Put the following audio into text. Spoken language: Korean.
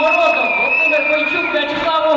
Морозов, Володимир Бойчук, В'ячеслав